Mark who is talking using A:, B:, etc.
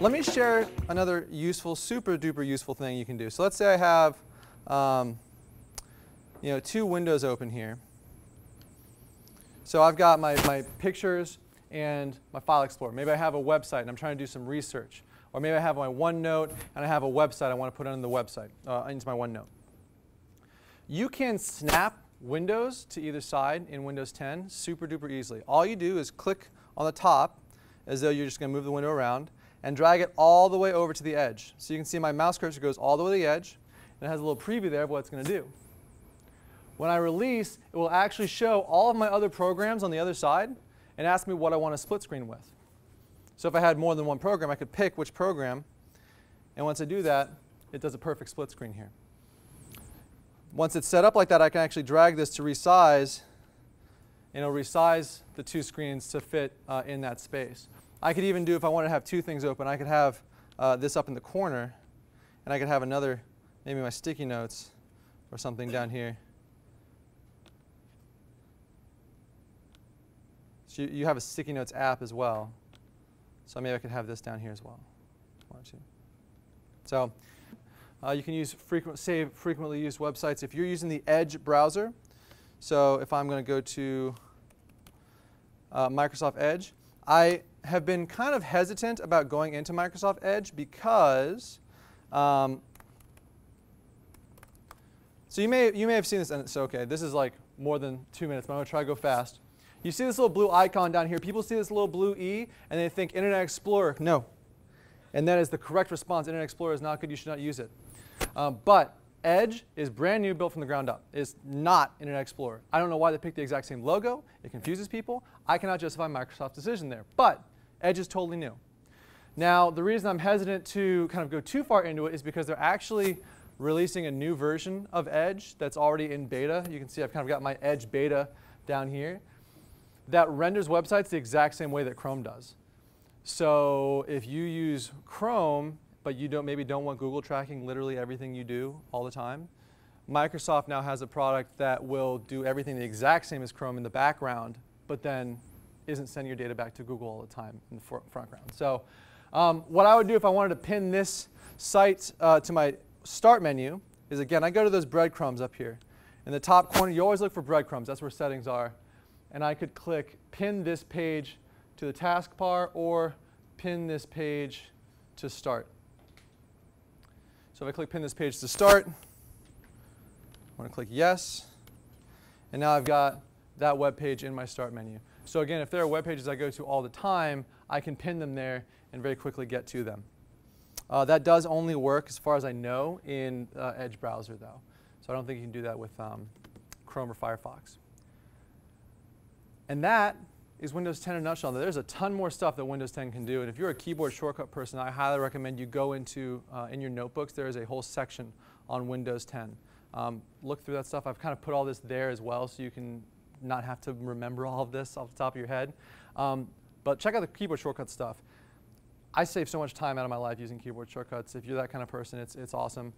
A: let me share another useful, super duper useful thing you can do. So let's say I have, um, you know, two windows open here. So I've got my, my pictures and my file explorer. Maybe I have a website and I'm trying to do some research. Or maybe I have my OneNote and I have a website I want to put on the website, uh, into my OneNote. You can snap windows to either side in Windows 10 super duper easily. All you do is click on the top as though you're just going to move the window around and drag it all the way over to the edge. So you can see my mouse cursor goes all the way to the edge and it has a little preview there of what it's going to do. When I release, it will actually show all of my other programs on the other side and ask me what I want to split screen with. So if I had more than one program, I could pick which program. And once I do that, it does a perfect split screen here. Once it's set up like that, I can actually drag this to resize, and it'll resize the two screens to fit uh, in that space. I could even do, if I wanted to have two things open, I could have uh, this up in the corner, and I could have another, maybe my sticky notes or something down here. So you, you have a sticky notes app as well. So maybe I could have this down here as well. So uh, you can use frequent, save frequently used websites. If you're using the Edge browser, so if I'm going to go to uh, Microsoft Edge, I have been kind of hesitant about going into Microsoft Edge because, um, so you may, you may have seen this, and it's okay, this is like more than two minutes, but I'm to try to go fast. You see this little blue icon down here. People see this little blue E, and they think Internet Explorer. No. And that is the correct response. Internet Explorer is not good. You should not use it. Um, but Edge is brand new, built from the ground up. It's not Internet Explorer. I don't know why they picked the exact same logo. It confuses people. I cannot justify Microsoft's decision there. But Edge is totally new. Now, the reason I'm hesitant to kind of go too far into it is because they're actually releasing a new version of Edge that's already in beta. You can see I've kind of got my Edge beta down here that renders websites the exact same way that Chrome does. So if you use Chrome, but you don't maybe don't want Google tracking literally everything you do all the time, Microsoft now has a product that will do everything the exact same as Chrome in the background, but then isn't sending your data back to Google all the time in the front ground. So um, what I would do if I wanted to pin this site uh, to my start menu is, again, I go to those breadcrumbs up here. In the top corner, you always look for breadcrumbs. That's where settings are and I could click pin this page to the taskbar or pin this page to start. So if I click pin this page to start, I want to click yes, and now I've got that web page in my start menu. So again, if there are web pages I go to all the time, I can pin them there and very quickly get to them. Uh, that does only work, as far as I know, in uh, Edge browser though. So I don't think you can do that with um, Chrome or Firefox. And that is Windows 10 in a nutshell. There's a ton more stuff that Windows 10 can do. And if you're a keyboard shortcut person, I highly recommend you go into, uh, in your notebooks, there is a whole section on Windows 10. Um, look through that stuff. I've kind of put all this there as well so you can not have to remember all of this off the top of your head. Um, but check out the keyboard shortcut stuff. I save so much time out of my life using keyboard shortcuts. If you're that kind of person, it's, it's awesome.